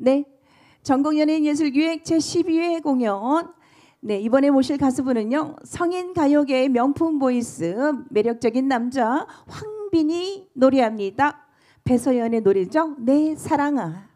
네. 전국연예인 예술기획 제12회 공연. 네, 이번에 모실 가수분은요. 성인 가요계의 명품 voice, 매력적인 남자 황빈이 노래합니다. 배서연의 노래죠. 내 사랑아.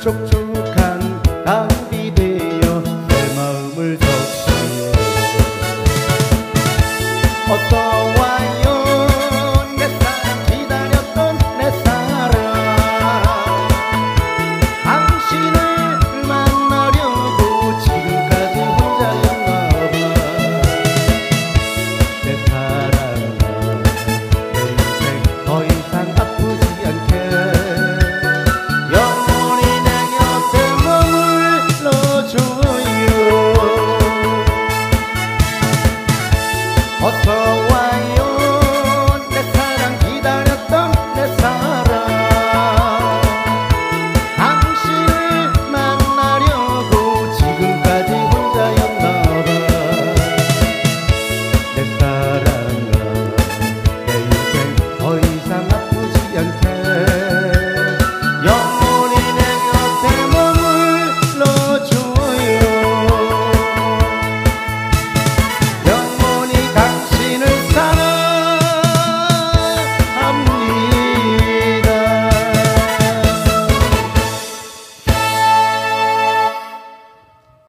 촉촉한 답이 되어 내 마음을 덮어 hot power.